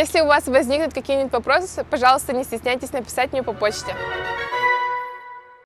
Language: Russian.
Если у вас возникнут какие-нибудь вопросы, пожалуйста, не стесняйтесь написать мне по почте.